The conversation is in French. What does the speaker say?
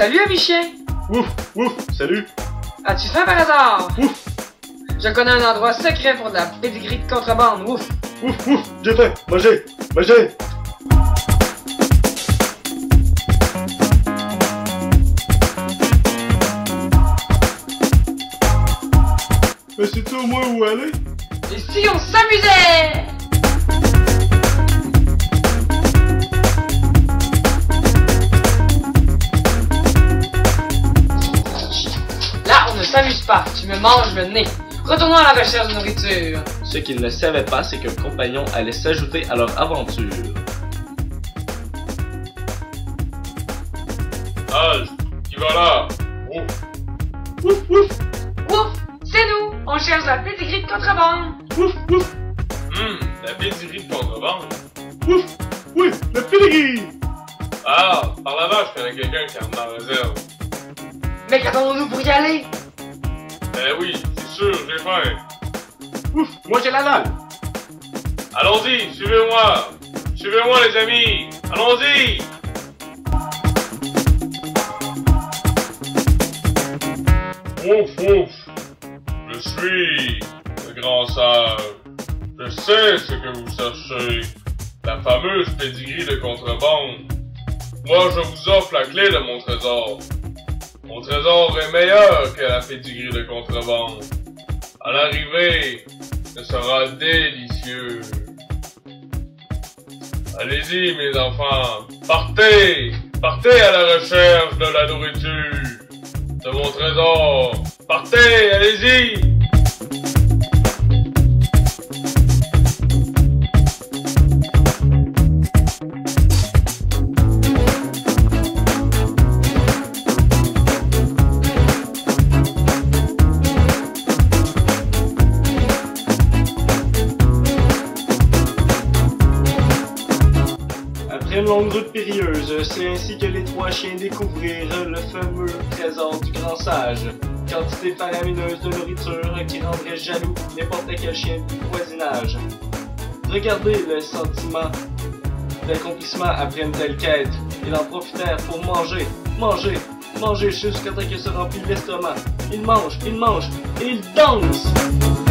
Salut, ami chien! Ouf, ouf, salut! As-tu faim par hasard? Ouf! Je connais un endroit secret pour de la pédigree de contrebande, ouf! Ouf, ouf, j'ai faim! Mangez! Mangez! Mais c'est au moins où aller? Et si on s'amusait? Pas. Tu me manges le nez. Retournons à la recherche de nourriture. Ce qu'ils ne savaient pas, c'est qu'un compagnon allait s'ajouter à leur aventure. Halt! Qui va là? Ouf! Ouf, ouf, Ouf! C'est nous! On cherche la pédigree de contrebande! ouf, ouf, Hum, la pédigree de contrebande. ouf! Oui, le pedigree! Ah, par là-bas, je connais quelqu'un qui rentre dans la réserve. Mais qu'attendons-nous pour y aller? Ben oui, c'est sûr, j'ai faim. Ouf, moi j'ai la dalle! Allons-y, suivez-moi! Suivez-moi, les amis! Allons-y! Ouf, ouf! Je suis le grand sage. Je sais ce que vous cherchez. La fameuse pédigree de contrebande. Moi, je vous offre la clé de mon trésor. Mon trésor est meilleur que la pédigree de contrebande. À l'arrivée, ce sera délicieux. Allez-y, mes enfants. Partez! Partez à la recherche de la nourriture. De mon trésor. Partez! Allez-y! Une longue route périlleuse, c'est ainsi que les trois chiens découvrirent le fameux trésor du grand sage. Quantité faramineuse de nourriture qui rendrait jaloux n'importe quel chien du voisinage. Regardez le sentiment d'accomplissement après une telle quête. Ils en profitèrent pour manger, manger, manger jusqu'à ce que se remplit l'estomac. Ils mangent, ils mangent ils dansent!